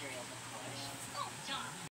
materials,